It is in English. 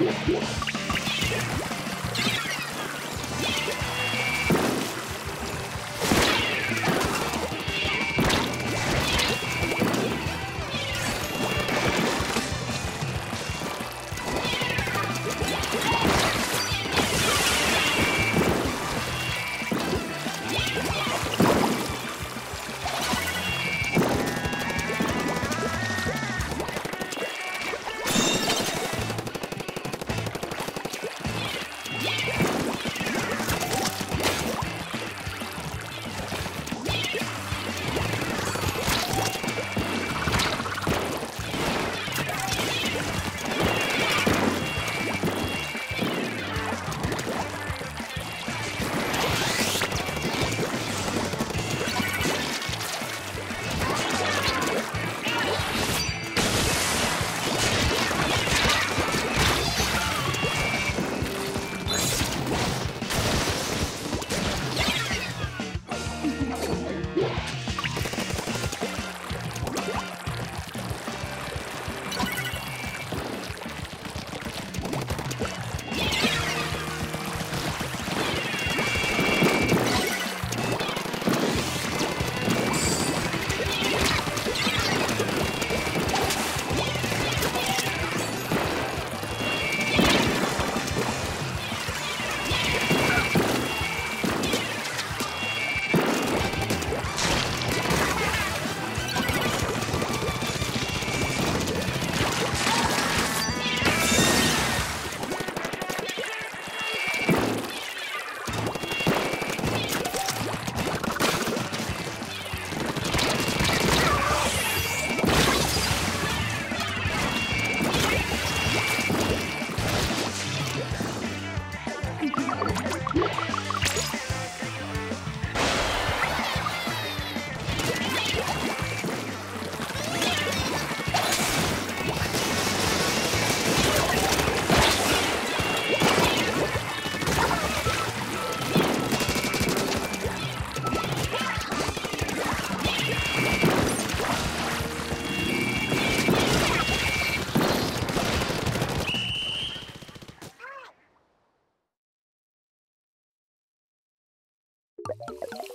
Música Woo! you